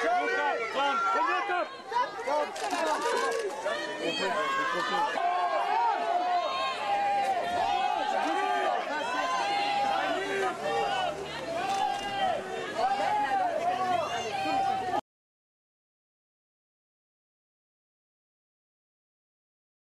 Kom, kom, kom. Kom, kom.